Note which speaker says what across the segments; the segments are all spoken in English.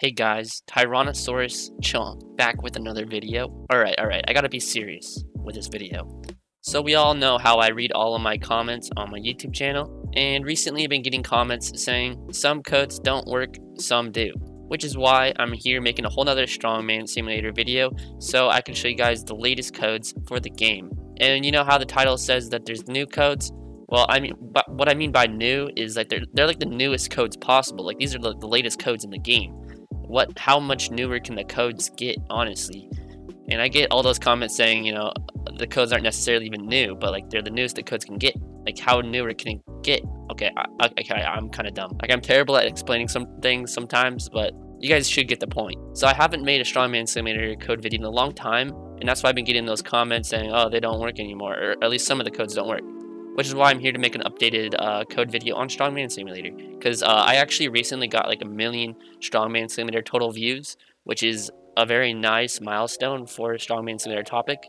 Speaker 1: Hey guys, Tyrannosaurus Chunk back with another video. Alright, alright, I gotta be serious with this video. So we all know how I read all of my comments on my YouTube channel, and recently I've been getting comments saying some codes don't work, some do. Which is why I'm here making a whole nother Strongman Simulator video, so I can show you guys the latest codes for the game. And you know how the title says that there's new codes? Well, I mean, but what I mean by new is like they're, they're like the newest codes possible. Like these are the, the latest codes in the game what how much newer can the codes get honestly? And i get all those comments saying you know the codes aren't necessarily even new but like they're the newest the codes can get. Like how newer can it get? Okay I, okay i'm kind of dumb. Like i'm terrible at explaining some things sometimes but you guys should get the point. So i haven't made a strongman simulator code video in a long time and that's why i've been getting those comments saying oh they don't work anymore or at least some of the codes don't work which is why I'm here to make an updated uh, code video on Strongman Simulator. Because uh, I actually recently got like a million Strongman Simulator total views, which is a very nice milestone for Strongman Simulator topic.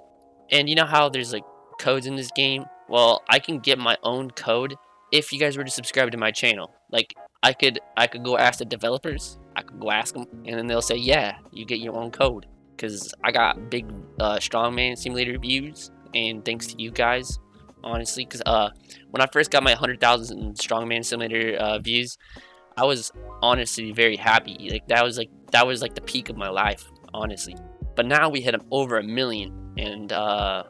Speaker 1: And you know how there's like codes in this game? Well, I can get my own code if you guys were to subscribe to my channel. Like, I could I could go ask the developers, I could go ask them, and then they'll say, yeah, you get your own code. Because I got big uh, Strongman Simulator views, and thanks to you guys, honestly, because uh, when I first got my 100,000 Strongman Simulator uh, views, I was honestly very happy. Like that was like that was like the peak of my life, honestly. But now we hit over a million, and uh,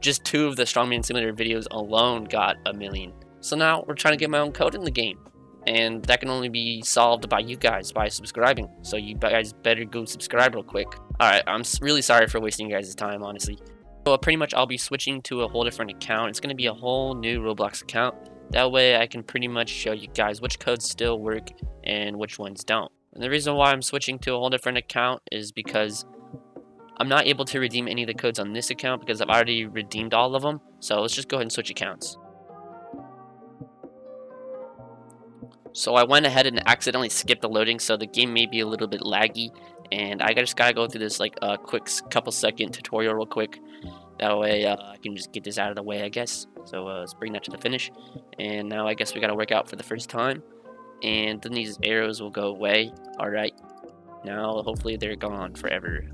Speaker 1: just two of the Strongman Simulator videos alone got a million. So now we're trying to get my own code in the game. And that can only be solved by you guys, by subscribing. So you guys better go subscribe real quick. Alright, I'm really sorry for wasting you guys' time, honestly. Pretty much I'll be switching to a whole different account. It's going to be a whole new Roblox account. That way I can pretty much show you guys which codes still work and which ones don't. And the reason why I'm switching to a whole different account is because I'm not able to redeem any of the codes on this account because I've already redeemed all of them. So let's just go ahead and switch accounts. So I went ahead and accidentally skipped the loading so the game may be a little bit laggy and I just gotta go through this like a uh, quick couple second tutorial real quick that way uh, I can just get this out of the way I guess. So uh, let's bring that to the finish. And now I guess we gotta work out for the first time. And then these arrows will go away. Alright. Now hopefully they're gone forever.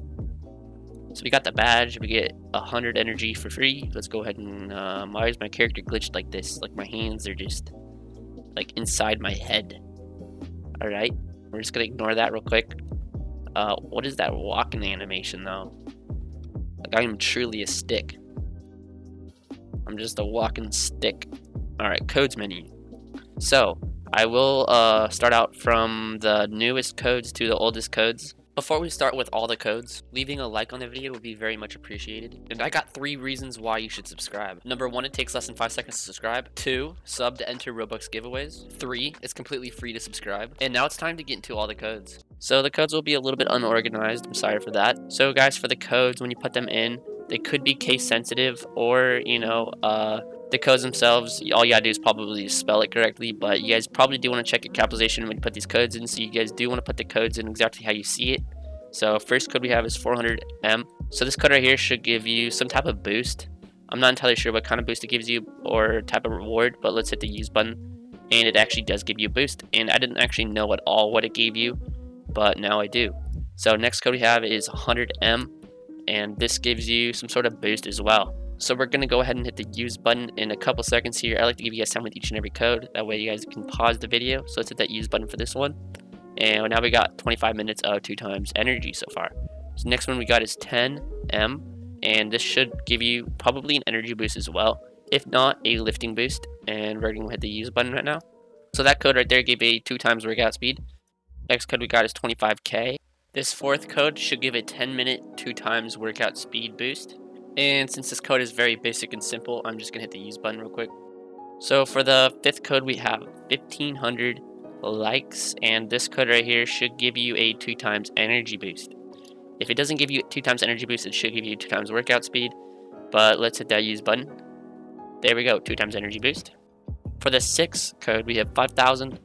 Speaker 1: So we got the badge. We get a hundred energy for free. Let's go ahead and um, why is my character glitched like this? Like my hands are just like inside my head. Alright. We're just gonna ignore that real quick. Uh, what is that walking animation though? I am truly a stick. I'm just a walking stick. Alright, codes menu. So, I will uh, start out from the newest codes to the oldest codes. Before we start with all the codes, leaving a like on the video would be very much appreciated. And I got three reasons why you should subscribe. Number one, it takes less than five seconds to subscribe. Two, sub to enter Robux giveaways. Three, it's completely free to subscribe. And now it's time to get into all the codes. So the codes will be a little bit unorganized. I'm sorry for that. So guys, for the codes, when you put them in, they could be case sensitive or, you know, uh, the codes themselves, all you gotta do is probably spell it correctly, but you guys probably do want to check your capitalization when you put these codes in, so you guys do want to put the codes in exactly how you see it. So first code we have is 400M. So this code right here should give you some type of boost. I'm not entirely sure what kind of boost it gives you or type of reward, but let's hit the use button. And it actually does give you a boost. And I didn't actually know at all what it gave you, but now I do. So next code we have is 100M, and this gives you some sort of boost as well. So we're to go ahead and hit the use button in a couple seconds here. I like to give you guys time with each and every code. That way you guys can pause the video. So let's hit that use button for this one. And now we got 25 minutes of two times energy so far. So next one we got is 10M. And this should give you probably an energy boost as well. If not, a lifting boost. And we're to hit the use button right now. So that code right there gave a two times workout speed. Next code we got is 25K. This fourth code should give a 10 minute, two times workout speed boost. And since this code is very basic and simple, I'm just gonna hit the use button real quick. So for the fifth code, we have 1500 likes, and this code right here should give you a two times energy boost. If it doesn't give you two times energy boost, it should give you two times workout speed. But let's hit that use button. There we go, two times energy boost. For the sixth code, we have 5,000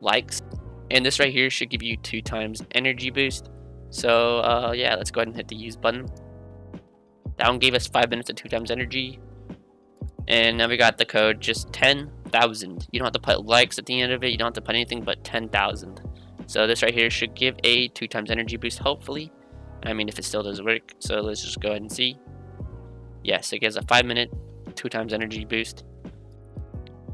Speaker 1: likes, and this right here should give you two times energy boost. So uh, yeah, let's go ahead and hit the use button. That one gave us five minutes of two times energy. And now we got the code just 10,000. You don't have to put likes at the end of it. You don't have to put anything but 10,000. So this right here should give a two times energy boost, hopefully. I mean, if it still doesn't work. So let's just go ahead and see. Yes, it gives a five minute, two times energy boost.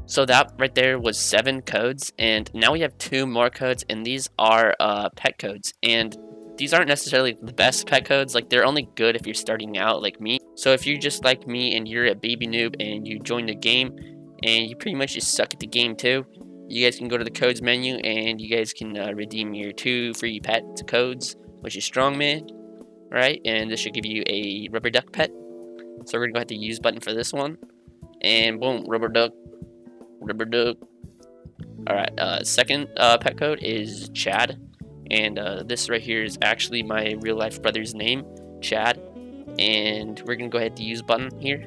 Speaker 1: So that right there was seven codes, and now we have two more codes, and these are uh, pet codes. And these aren't necessarily the best pet codes, like they're only good if you're starting out like me. So if you're just like me and you're a baby noob and you join the game and you pretty much just suck at the game too, you guys can go to the codes menu and you guys can uh, redeem your two free pet codes, which is Strongman, right? And this should give you a rubber duck pet. So we're gonna go ahead to use button for this one, and boom, rubber duck, rubber. All right, uh, second uh, pet code is Chad, and uh, this right here is actually my real life brother's name, Chad. And we're gonna go ahead to use button here,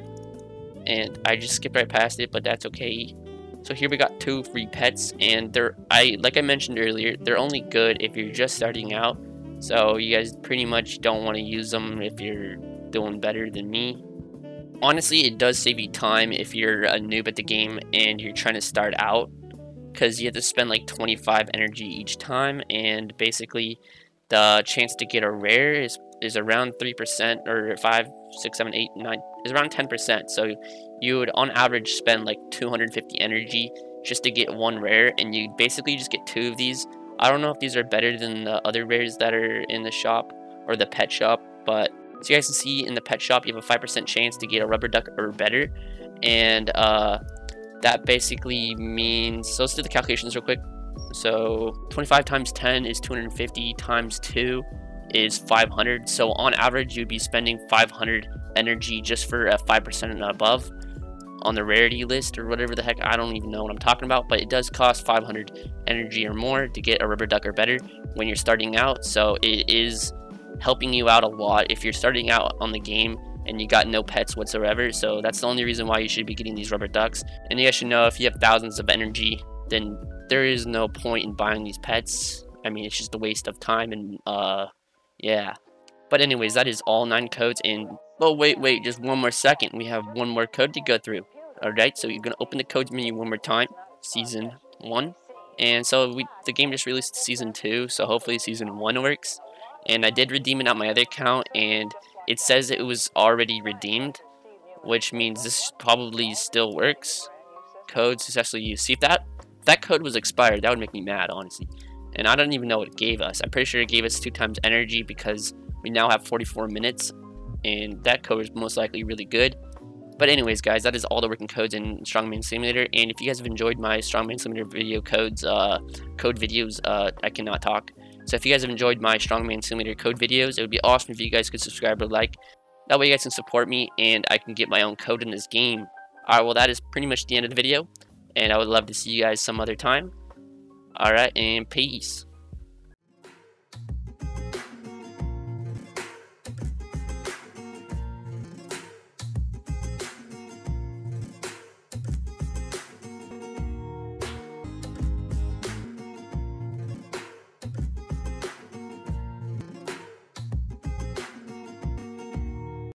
Speaker 1: and I just skipped right past it, but that's okay. So here we got two free pets, and they're I like I mentioned earlier, they're only good if you're just starting out. So you guys pretty much don't want to use them if you're doing better than me. Honestly, it does save you time if you're a noob at the game and you're trying to start out because you have to spend like 25 energy each time and basically the chance to get a rare is is around 3% or 5 6 7 8 9 is around 10% so you would on average spend like 250 energy just to get one rare and you basically just get two of these. I don't know if these are better than the other rares that are in the shop or the pet shop but so you guys can see in the pet shop you have a 5% chance to get a rubber duck or better. And uh, that basically means so let's do the calculations real quick. So 25 times 10 is 250 times 2 is 500 so on average you'd be spending 500 energy just for a 5% and above on the rarity list or whatever the heck. I don't even know what I'm talking about but it does cost 500 energy or more to get a rubber duck or better when you're starting out. So it is helping you out a lot if you're starting out on the game and you got no pets whatsoever. So that's the only reason why you should be getting these rubber ducks. And you guys should know if you have thousands of energy, then there is no point in buying these pets. I mean, it's just a waste of time and uh, yeah. But anyways, that is all nine codes. And oh wait, wait, just one more second. We have one more code to go through. All right, so you're gonna open the codes menu one more time. Season one. And so we the game just released season two, so hopefully season one works and I did redeem it on my other account and it says it was already redeemed which means this probably still works. Code successfully used. See if that if that code was expired that would make me mad honestly. And I don't even know what it gave us. I'm pretty sure it gave us two times energy because we now have 44 minutes and that code is most likely really good. But anyways guys that is all the working codes in strongman simulator. And if you guys have enjoyed my strongman simulator video codes uh code videos uh i cannot talk so if you guys have enjoyed my Strongman Simulator code videos, it would be awesome if you guys could subscribe or like. That way you guys can support me and I can get my own code in this game. Alright, well that is pretty much the end of the video. And I would love to see you guys some other time. Alright, and peace.